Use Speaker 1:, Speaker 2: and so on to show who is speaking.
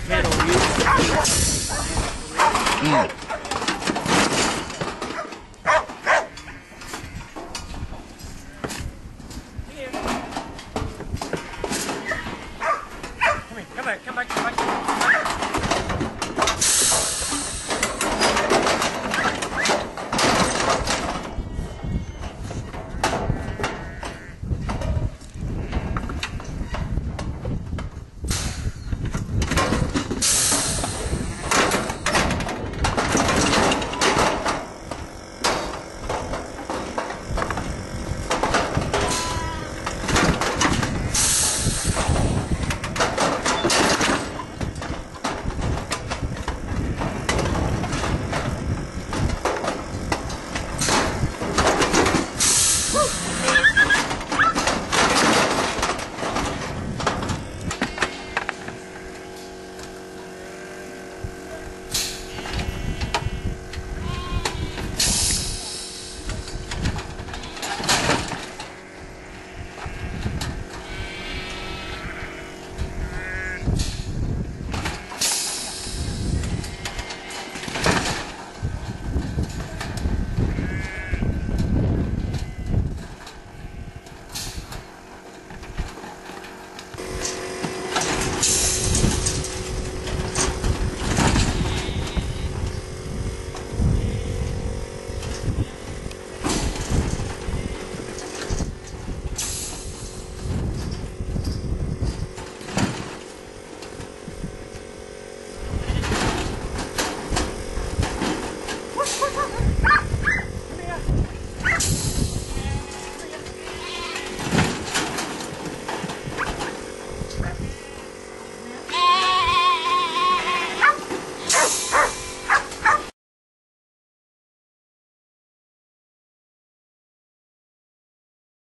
Speaker 1: potato you. Mm.
Speaker 2: Come here, come back, come back, come back.